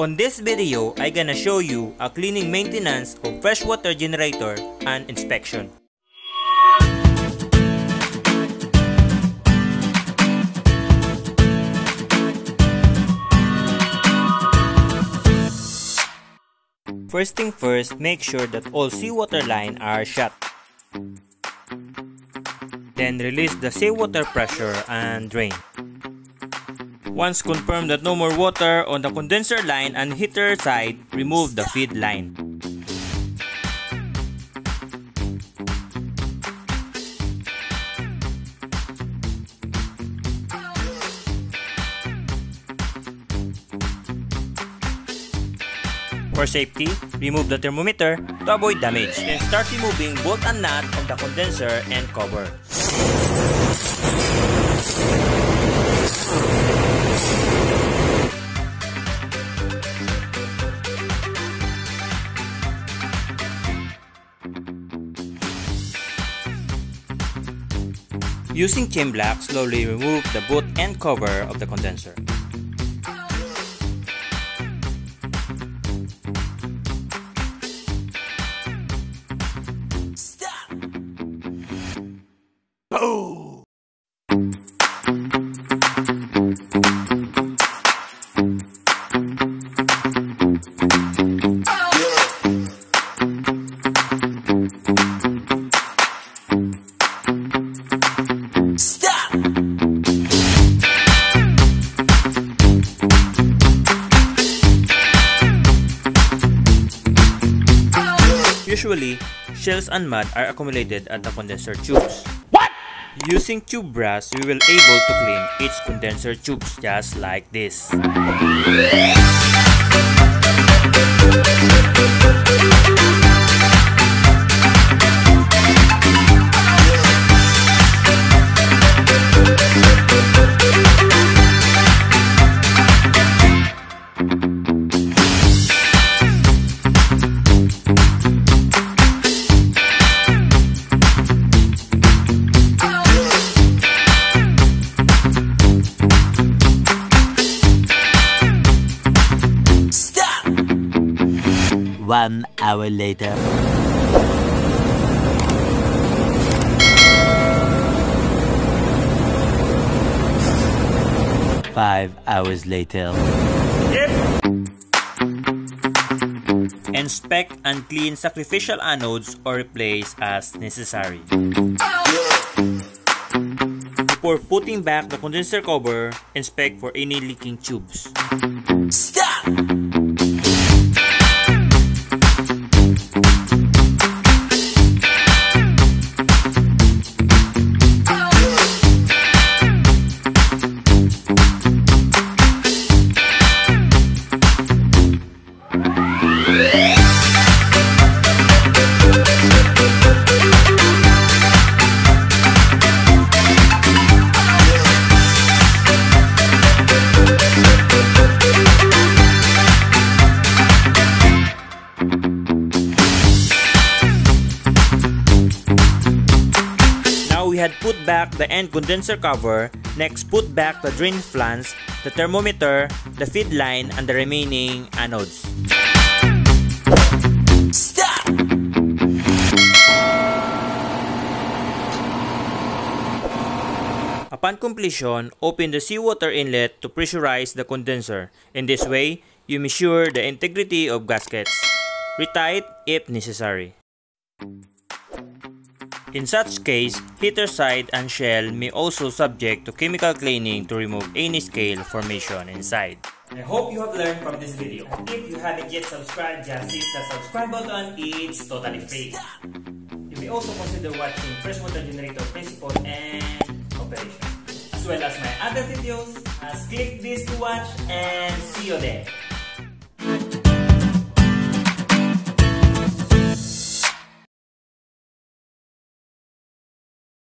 On this video, I gonna show you a cleaning maintenance of freshwater generator and inspection. First thing first, make sure that all seawater line are shut. Then release the seawater pressure and drain. Once confirmed that no more water on the condenser line and heater side, remove the feed line. For safety, remove the thermometer to avoid damage. Then start removing bolt and nut from the condenser and cover. Using chain block, slowly remove the boot and cover of the condenser. Usually, shells and mud are accumulated at the condenser tubes. What? Using tube brush, we will able to clean each condenser tubes just like this. One hour later. Five hours later. Yep. Inspect and clean sacrificial anodes or replace as necessary. Before putting back the condenser cover, inspect for any leaking tubes. Now we had put back the end condenser cover, next put back the drain flange, the thermometer, the feed line, and the remaining anodes. Stop! Upon completion, open the seawater inlet to pressurize the condenser. In this way, you measure the integrity of gaskets. Retight if necessary. In such case, heater side and shell may also subject to chemical cleaning to remove any scale formation inside. I hope you have learned from this video. If you haven't yet subscribed, just hit the subscribe button. It's totally free. You may also consider watching freshwater generator principle and operation, as well as my other videos. As click this to watch and see you there.